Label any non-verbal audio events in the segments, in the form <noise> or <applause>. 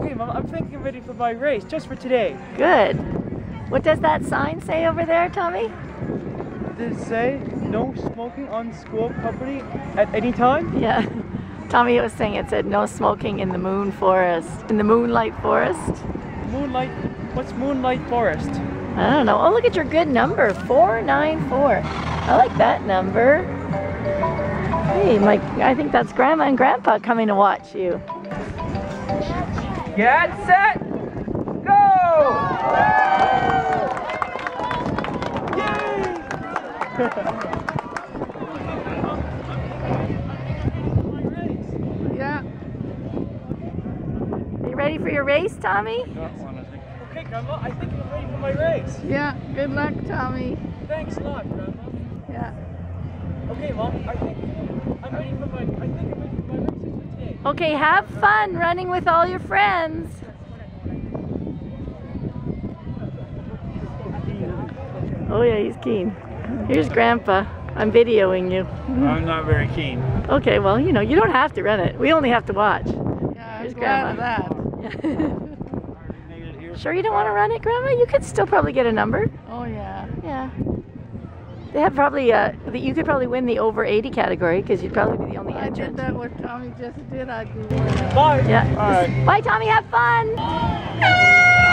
Okay, Mom, I'm thinking of ready for my race just for today. Good. What does that sign say over there, Tommy? Does it say no smoking on school property at any time? Yeah. <laughs> Tommy was saying it said no smoking in the moon forest, in the moonlight forest. Moonlight. What's Moonlight Forest? I don't know. Oh, look at your good number, 494. I like that number. Hey, my, I think that's Grandma and Grandpa coming to watch you. Get set, go! <laughs> Yeah. Are you ready for your race, Tommy? Okay, Grandma, I think I'm ready for my race. Yeah. Good luck, Tommy. Thanks a lot, Grandma. Yeah. Okay, Mom, I think I'm ready for my. I think I'm ready for my race just for today. Okay, have fun running with all your friends. Oh yeah, he's keen. Here's Grandpa. I'm videoing you. I'm not very keen. Okay, well, you know, you don't have to run it. We only have to watch. Yeah. Here's I'm glad Grandma. of that. <laughs> Sure you don't want to run it, Grandma? You could still probably get a number. Oh yeah. Yeah. They have probably, uh, the- you could probably win the over 80 category because you'd probably be the only I did that what Tommy just did. I'd be winning. Bye. Yeah. All right. Bye, Tommy. Have fun.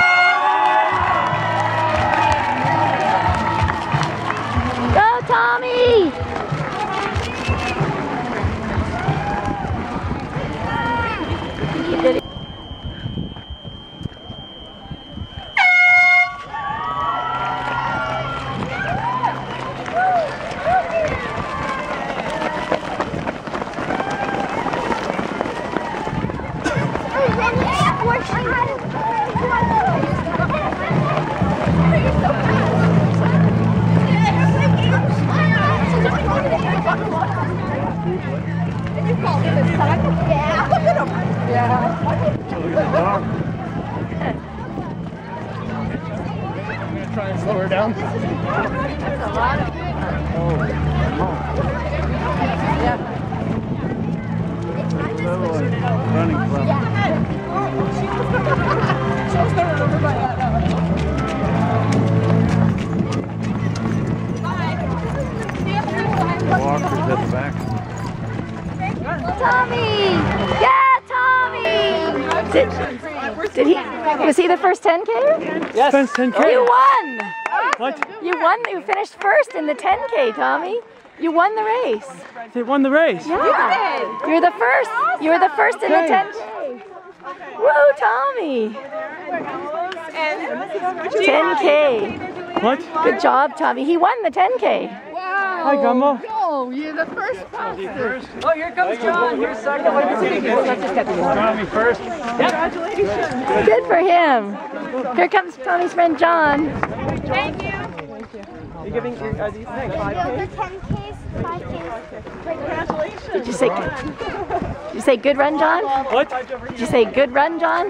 Try and slow her down. 10K? Yes. Spence 10K. You won! What? You won, you finished first in the 10K, Tommy. You won the race. They won the race. Yeah. You're the first. You were the first in the 10K. Whoa, Tommy. 10K. What? Good job, Tommy. He won the 10K. Wow. Hi, Grandma. No, you're the first fastest. Oh, here comes John. Here's second. Tommy first. Congratulations. Good for him. Here comes Tommy's friend John. Thank you You're giving your, uh, these things? The 10Ks, 5Ks. Did you say? Did you say good run, John? What? Did you say good run, John?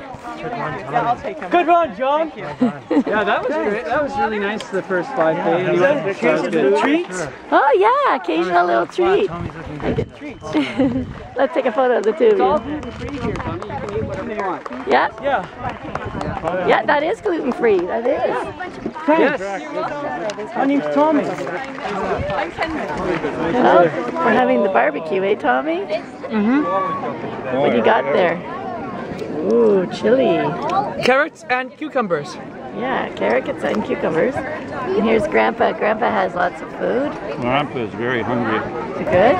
Good run, John. Yeah, that was great. That was really nice. The first 5K. Is that occasional treats? Oh yeah, occasional little treat. Tommy's. <laughs> Let's take a photo of the two All of you. gluten free here, Tommy. You can eat whatever you want. Yeah, Yeah. yeah, that is gluten free. That is. Thanks. My name's Tommy. i'm Oh, we're having the barbecue, eh, Tommy? Mm-hmm. What do you got there? Ooh, chili. Carrots and cucumbers. Yeah, carrots and cucumbers. And here's Grandpa. Grandpa has lots of food. Grandpa is very hungry. Is it good?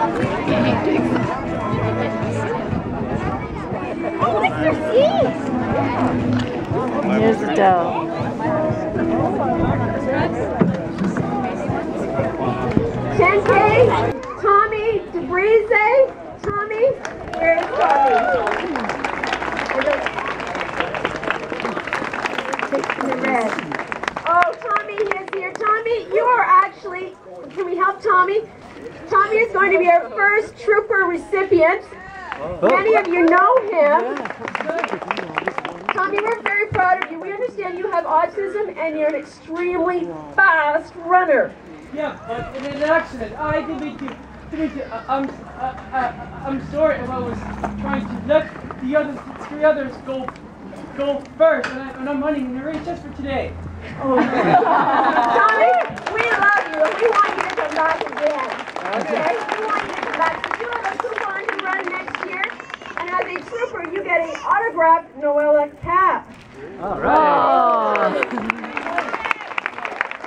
And here's the dough. 10K, Tommy Des Brisay, Tommy, where's Tommy? The red. Oh, Tommy is here. Tommy, you are actually, can we help Tommy? Tommy is going to be our first trooper recipient. Many of you know him. Tommy, we're very proud of you. We understand you have autism and you're an extremely fast runner. Yeah, but in an accident, I didn't mean to. Didn't mean. Uh, I'm. Uh, uh, I'm sorry. If I was trying to let the other three others go go first, and, I, and I'm running the race just for today. Tommy, <laughs> we love you and we want you to come back again. Okay? We want you to come back. So you have a coupon to run next year. And as a trooper, you get an autographed Noella cap. Oh. So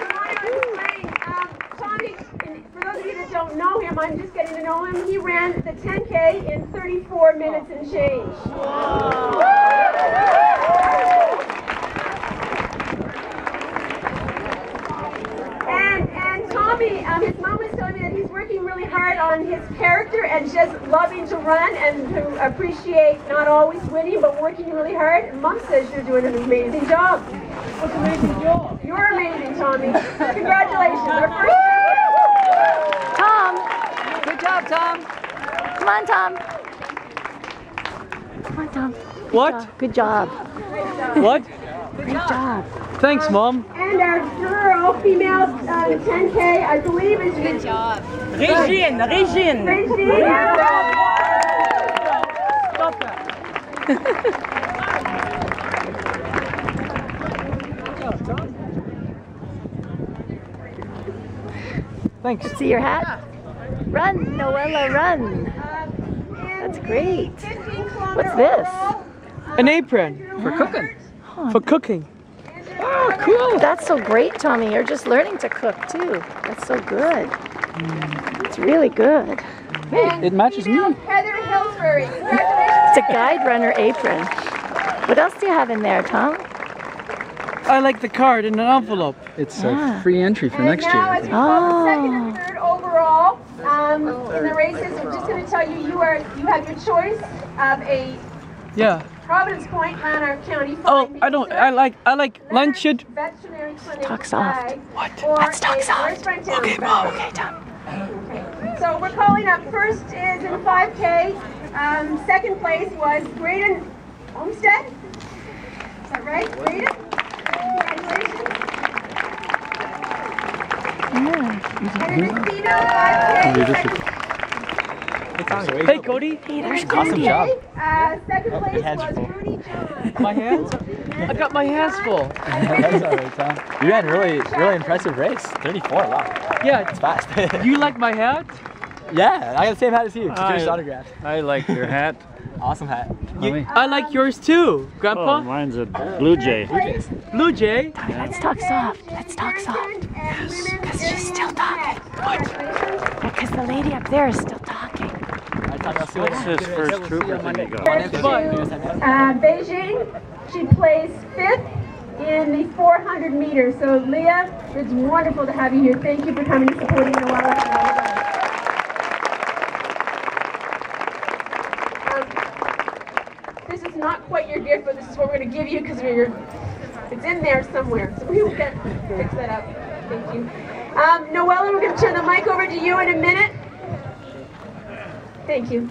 I want to explain. Um, Tommy, and for those of you that don't know him, I'm just getting to know him. He ran the 10K in 34 minutes and change. And and Tommy, um, his mom was telling me that he's working really hard on his character and just loving to run and to appreciate not always winning, but working really hard. And mom says you're doing an amazing job. What's amazing job? You're amazing, Tommy. Congratulations. Our first Tom, Good job, Tom. come on, Tom. Come on, Tom. What? Good job. What? Great job. Thanks, Mom. and our girl, female uh, 10K, I believe is good job. Regine, Regine. Stop that. Thanks. See your hat? Run, Noella, run. That's great. What's this? An apron For cooking. for cooking. Oh, cool. That's so great, Tommy. You're just learning to cook too. That's so good. It's really good. It matches me. Heather Hillsbury. It's a guide runner apron. What else do you have in there, Tom? I like the card in an envelope. It's Ah. a free entry for And next now, as year. we call the second Oh. and third overall um, in the races, I'm just going to tell you, you are you have your choice of a Yeah. Providence Point, Lanark County. Oh, I don't. I like. I like lunch. Lanark It. Talk soft. What? Let's talk soft. Okay, bag. Mom. Okay, Tom. So we're calling up first is in 5K. Um, second place was Graydon Homestead. Is that right, Graydon? Congratulations. Yeah. And in the female 5K. Hey, Cody. Hey, there's Second, Cody. uh, second place was Rudy John. My hands. I got my hands full. <laughs> That's all right, Tom. You had a really, really impressive race. 34, wow. Yeah. It's fast. <laughs> You like my hat? yeah, I got the same hat as you. Just I- yours autographed. I like your hat. Awesome hat. Mommy. I like yours too, Oh, Grandpa. mine's a blue jay. Blue Jay. Tommy, let's talk soft. Let's talk soft. Yes. Because she's still talking. What? Because the lady up there is still talking. I thought that was What's this first trooper thing you got? Uh, Beijing, she placed fifth in the 400 meters. So Leah, it's wonderful to have you here. Thank you for coming and supporting Noella. Um, this is not quite your gift, but this is what we're going to give you because it's in there somewhere. So we will get fix that up. Thank you. Um, Noella, we're going to turn the mic over to you in a minute. Thank you.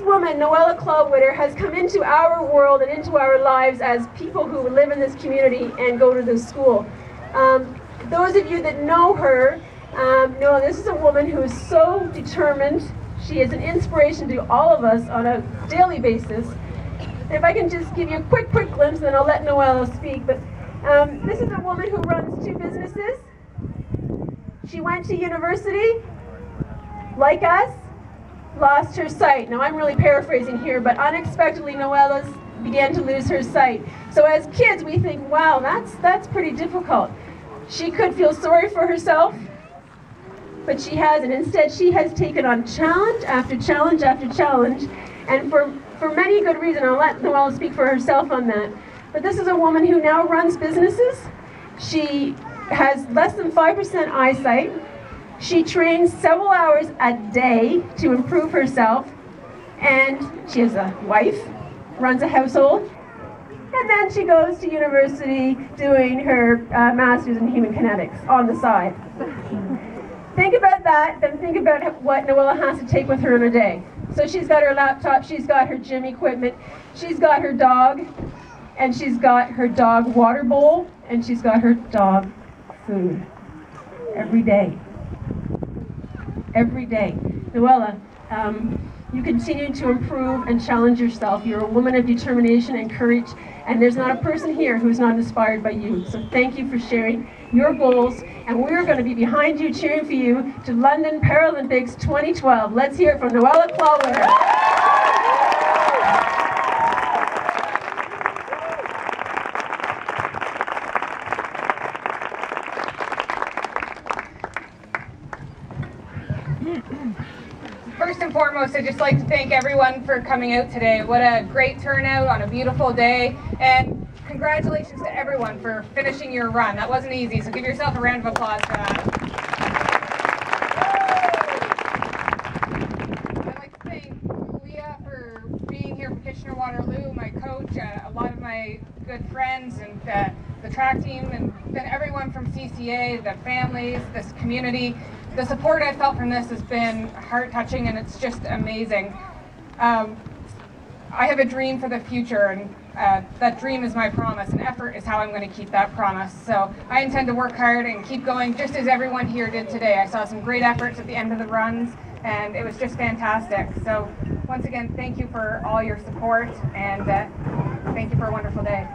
This woman, Noella Klawitter, has come into our world and into our lives as people who live in this community and go to this school. Um, those of you that know her um, know this is a woman who is so determined. She is an inspiration to all of us on a daily basis. And if I can just give you a quick, quick glimpse, then I'll let Noella speak. But um, this is a woman who runs two businesses. She went to university, like us, lost her sight. Now I'm really paraphrasing here, but unexpectedly Noella's began to lose her sight. So as kids we think, wow, that's that's pretty difficult. She could feel sorry for herself, but she hasn't. Instead, she has taken on challenge after challenge after challenge, and for for many good reason. I'll let Noella speak for herself on that. But this is a woman who now runs businesses. She has less than 5% eyesight. She trains several hours a day to improve herself, and she has a wife, runs a household, and then she goes to university doing her uh, master's in human kinetics on the side. <laughs> think about that, then think about what Noella has to take with her in a day. So she's got her laptop, she's got her gym equipment, she's got her dog, and she's got her dog water bowl, and she's got her dog food every day every day. Noella, um, You continue to improve and challenge yourself. You're a woman of determination and courage, and there's not a person here who's not inspired by you. So thank you for sharing your goals, and we're going to be behind you, cheering for you to London Paralympics 2012. Let's hear it from Noella Klawitter. First I'd just like to thank everyone for coming out today. What a great turnout on a beautiful day. And congratulations to everyone for finishing your run. That wasn't easy, so give yourself a round of applause for that. I'd like to thank Leah for being here for Kitchener Waterloo, my coach, uh, a lot of my good friends, and uh, the track team, and then everyone from CCA, the families, this community. The support I felt from this has been heart touching, and it's just amazing. Um, I have a dream for the future, and uh, that dream is my promise, and effort is how I'm going to keep that promise. So I intend to work hard and keep going, just as everyone here did today. I saw some great efforts at the end of the runs, and it was just fantastic. So once again, thank you for all your support, and uh, thank you for a wonderful day.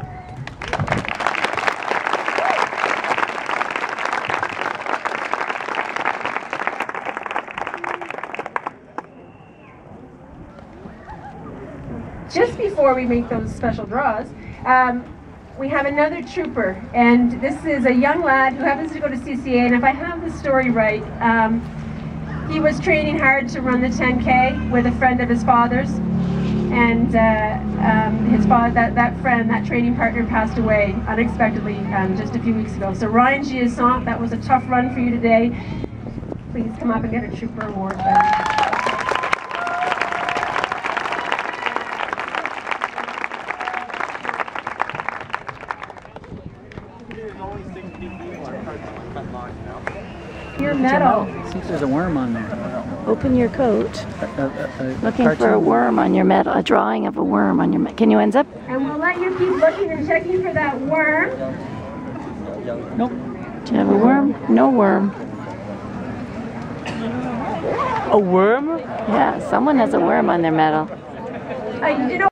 just before we make those special draws, um, we have another trooper, and this is a young lad who happens to go to CCA. And if I have the story right, um, he was training hard to run the 10K with a friend of his father's, and uh, um, his father, that, that friend, that training partner, passed away unexpectedly um, just a few weeks ago. So Ryan Giasant, that was a tough run for you today. Please come up and get a trooper award. Buddy. Your medal. There's a worm on there. Open your coat. A, a, a, a Looking for a worm on your medal. A drawing of a worm on your. Me- Can you unzip? And we'll let you keep looking and checking for that worm. Nope. Do you have a worm? No worm. A worm? Yeah, someone has a worm on their medal. Uh, you know